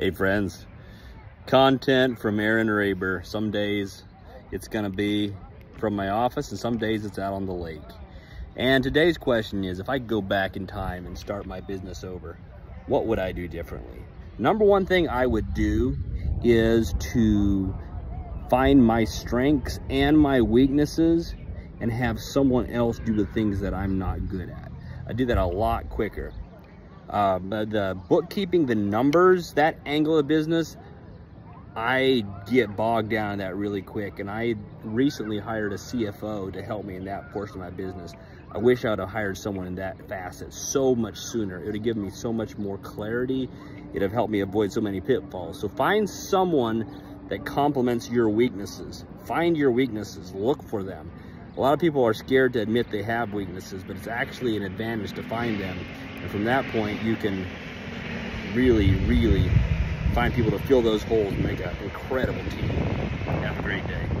Hey friends, content from Aaron Raber. Some days it's gonna be from my office and some days it's out on the lake. And today's question is, if I could go back in time and start my business over, what would I do differently? Number one thing I would do is to find my strengths and my weaknesses and have someone else do the things that I'm not good at. I do that a lot quicker. Uh, the bookkeeping, the numbers, that angle of business, I get bogged down in that really quick. And I recently hired a CFO to help me in that portion of my business. I wish I would have hired someone in that facet so much sooner. It would have given me so much more clarity. It would have helped me avoid so many pitfalls. So find someone that complements your weaknesses. Find your weaknesses, look for them. A lot of people are scared to admit they have weaknesses, but it's actually an advantage to find them. And from that point, you can really, really find people to fill those holes and make an incredible team. Have a great day.